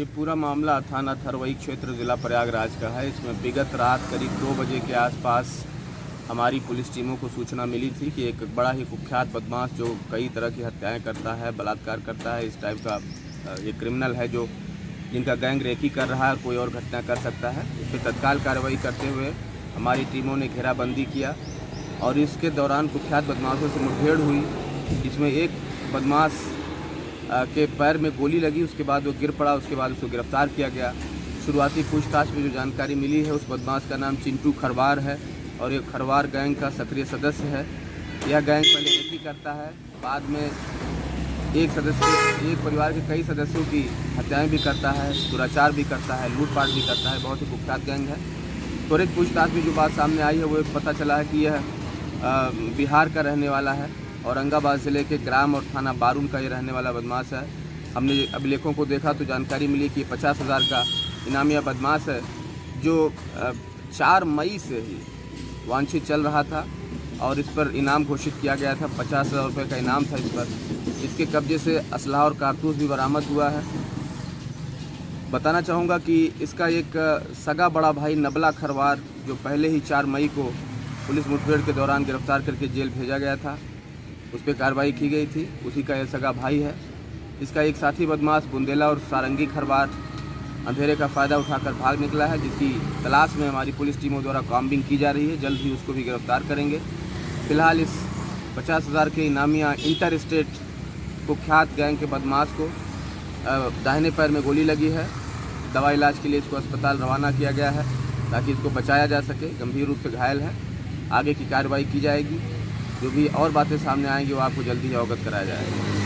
ये पूरा मामला थाना थरवई क्षेत्र ज़िला प्रयागराज का है। इसमें विगत रात करीब दो बजे के आसपास हमारी पुलिस टीमों को सूचना मिली थी कि एक बड़ा ही कुख्यात बदमाश जो कई तरह की हत्याएँ करता है, बलात्कार करता है, इस टाइप का ये क्रिमिनल है जो जिनका गैंग रेकी कर रहा है कोई और घटना कर सकता है। इस पर तत्काल कार्रवाई करते हुए हमारी टीमों ने घेराबंदी किया और इसके दौरान कुख्यात बदमाशों से मुठभेड़ हुई। इसमें एक बदमाश के पैर में गोली लगी, उसके बाद वो गिर पड़ा, उसके बाद उसको गिरफ़्तार किया गया। शुरुआती पूछताछ में जो जानकारी मिली है, उस बदमाश का नाम चिंटू खरवार है और ये खरवार गैंग का सक्रिय सदस्य है। यह गैंग पहले रेकी करता है, बाद में एक सदस्य, एक परिवार के कई सदस्यों की हत्याएँ भी करता है, दुराचार भी करता है, लूटपाट भी करता है, बहुत ही कुख्यात गैंग है। त्वरित पूछताछ में जो बात सामने आई है, वो पता चला है कि यह बिहार का रहने वाला है। औरंगाबाद ज़िले के ग्राम और थाना बारून का ये रहने वाला बदमाश है। हमने अभिलेखों को देखा तो जानकारी मिली कि पचास हज़ार का इनामिया बदमाश है, जो चार मई से ही वांछित चल रहा था और इस पर इनाम घोषित किया गया था। पचास हज़ार रुपये का इनाम था इस पर। इसके कब्जे से असलाह और कारतूस भी बरामद हुआ है। बताना चाहूँगा कि इसका एक सगा बड़ा भाई नबला खरवार, जो पहले ही चार मई को पुलिस मुठभेड़ के दौरान गिरफ़्तार करके जेल भेजा गया था। उस पर कार्रवाई की गई थी। उसी का यह सगा भाई है। इसका एक साथी बदमाश बुंदेला और सारंगी खरवार अंधेरे का फ़ायदा उठाकर भाग निकला है, जिसकी तलाश में हमारी पुलिस टीमों द्वारा कॉम्बिंग की जा रही है। जल्द ही उसको भी गिरफ़्तार करेंगे। फ़िलहाल इस पचास हज़ार के इनामिया इंटर स्टेट कुख्यात गैंग के बदमाश को दाहिने पैर में गोली लगी है। दवा इलाज के लिए इसको अस्पताल रवाना किया गया है, ताकि इसको बचाया जा सके। गंभीर रूप से घायल है। आगे की कार्रवाई की जाएगी। जो भी और बातें सामने आएँगी वो आपको जल्दी ही अवगत कराया जाएगा।